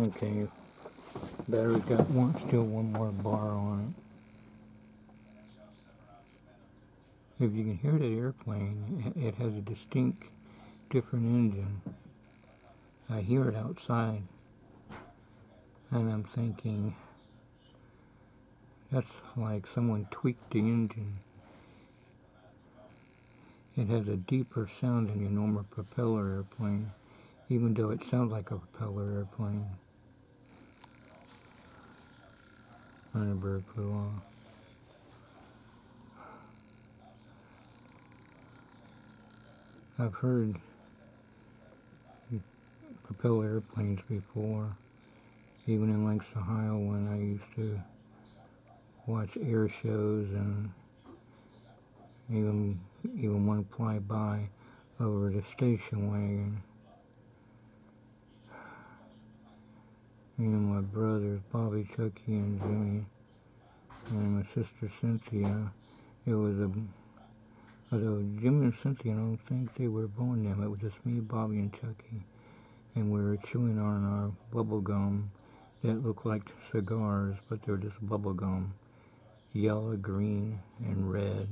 Okay, battery's got one, still one more bar on it. If you can hear that airplane, it has a distinct different engine. I hear it outside, and I'm thinking, that's like someone tweaked the engine. It has a deeper sound than your normal propeller airplane, even though it sounds like a propeller airplane. Thunderbird flew off. I've heard propeller airplanes before, even in Lakes, Ohio when I used to watch air shows and even even one fly by over the station wagon. And my brothers, Bobby, Chucky, and Jimmy, and my sister Cynthia. It was a, although Jimmy and Cynthia, I don't think they were born then. It was just me, Bobby, and Chucky, and we were chewing on our bubble gum that looked like cigars, but they were just bubble gum, yellow, green, and red.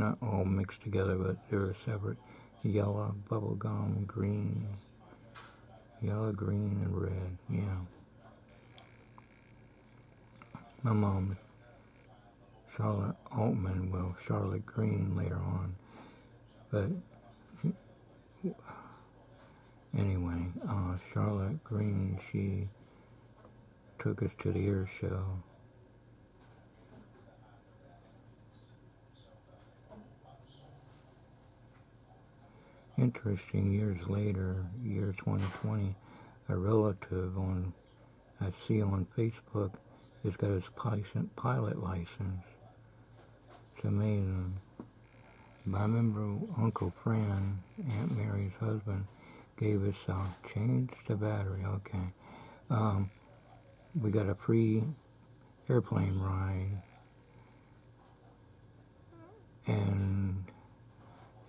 not all mixed together, but they're separate. Yellow, bubblegum, green, yellow, green, and red, yeah. My mom, Charlotte Altman, well, Charlotte Green later on, but anyway, uh, Charlotte Green, she took us to the air show interesting years later, year 2020, a relative on I see on Facebook has got his pilot license. It's amazing. But I remember Uncle Fran, Aunt Mary's husband, gave us a change the battery. Okay. Um, we got a free airplane ride.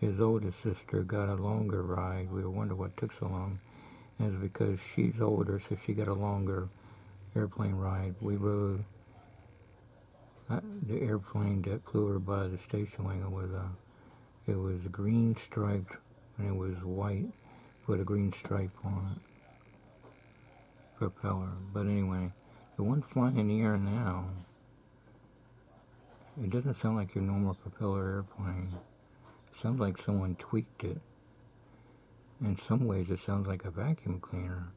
His oldest sister got a longer ride. We wonder what took so long. And it's because she's older, so she got a longer airplane ride. We rode uh, the airplane that flew her by the station wagon was a, uh, it was green striped and it was white with a green stripe on it. Propeller. But anyway, the one flying in the air now, it doesn't sound like your normal propeller airplane. Sounds like someone tweaked it. In some ways it sounds like a vacuum cleaner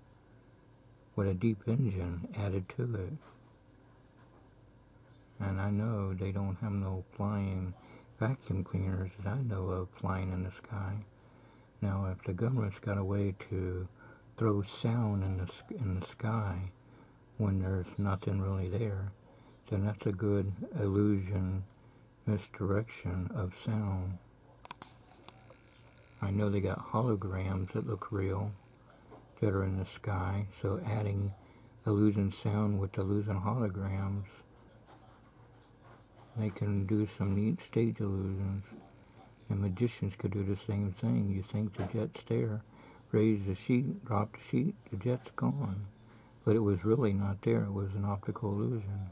with a deep engine added to it. And I know they don't have no flying vacuum cleaners that I know of flying in the sky. Now, if the government's got a way to throw sound in the, in the sky when there's nothing really there, then that's a good illusion misdirection of sound. I know they got holograms that look real that are in the sky, so adding illusion sound with illusion holograms, they can do some neat stage illusions. And magicians could do the same thing. You think the jet's there, raise the sheet, drop the sheet, the jet's gone. But it was really not there, it was an optical illusion.